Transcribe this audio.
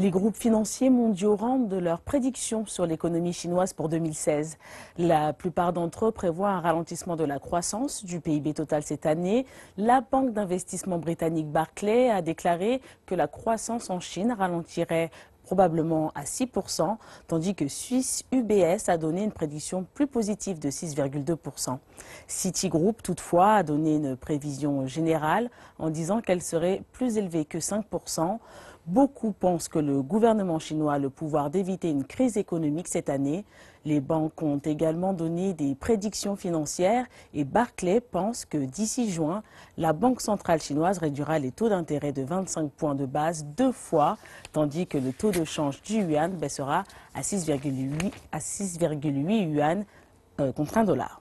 Les groupes financiers mondiaux rendent leurs prédictions sur l'économie chinoise pour 2016. La plupart d'entre eux prévoient un ralentissement de la croissance du PIB total cette année. La banque d'investissement britannique Barclay a déclaré que la croissance en Chine ralentirait probablement à 6%, tandis que Suisse UBS a donné une prédiction plus positive de 6,2%. Citigroup, toutefois, a donné une prévision générale en disant qu'elle serait plus élevée que 5%. Beaucoup pensent que le gouvernement chinois a le pouvoir d'éviter une crise économique cette année. Les banques ont également donné des prédictions financières et Barclay pense que d'ici juin, la Banque centrale chinoise réduira les taux d'intérêt de 25 points de base deux fois, tandis que le taux de change du yuan baissera à 6,8 yuan euh, contre un dollar.